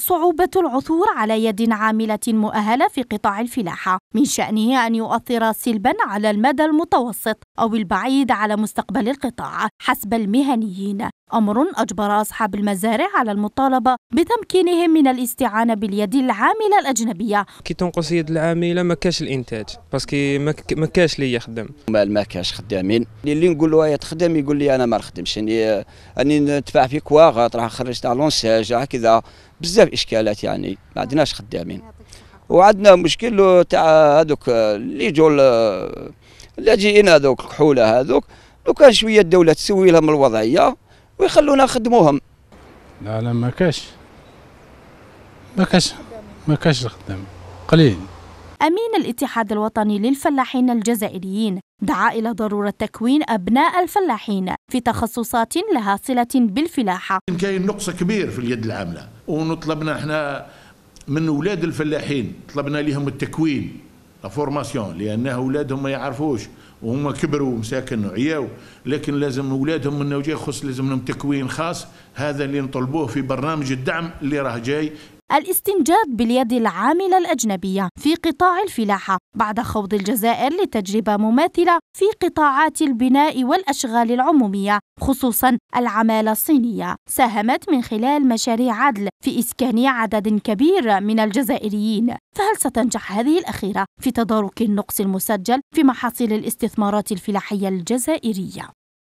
صعوبة العثور على يد عاملة مؤهلة في قطاع الفلاحة من شأنه أن يؤثر سلبا على المدى المتوسط أو البعيد على مستقبل القطاع حسب المهنيين. أمر أجبر أصحاب المزارع على المطالبة بتمكينهم من الاستعانة باليد العاملة الأجنبية. كي تنقص يد العاملة ما كاش الإنتاج parce que ما كاش اللي يخدم. ما كاش خدامين. اللي نقول له تخدم؟ يقول لي أنا ما نخدمش اني أني ندفع في كواغط راح خرجت على لونساج كذا بزاف إشكالات يعني ما عندناش خدامين. وعندنا مشكل تاع هذوك اللي يجوا اللاجئين هذوك الكحوله هذوك لو كان شوية الدولة تسوي لهم الوضعية ويخلونا نخدموهم. لا لا ما كاش. ما كاش ما كاش الخدام. قليل. أمين الاتحاد الوطني للفلاحين الجزائريين دعا إلى ضرورة تكوين أبناء الفلاحين في تخصصات لها صلة بالفلاحة. كاين نقص كبير في اليد العاملة ونطلبنا إحنا من أولاد الفلاحين طلبنا لهم التكوين formation لأن أولادهم ما يعرفوش وهم كبروا مساكن وعياو لكن لازم أولادهم من وجه خص لازم لهم تكوين خاص هذا اللي نطلبوه في برنامج الدعم اللي راه جاي الاستنجاد باليد العاملة الأجنبية في قطاع الفلاحة بعد خوض الجزائر لتجربة مماثلة في قطاعات البناء والأشغال العمومية خصوصا العمالة الصينية ساهمت من خلال مشاريع عدل في إسكان عدد كبير من الجزائريين فهل ستنجح هذه الأخيرة في تدارك النقص المسجل في محاصيل الاستثمارات الفلاحية الجزائرية؟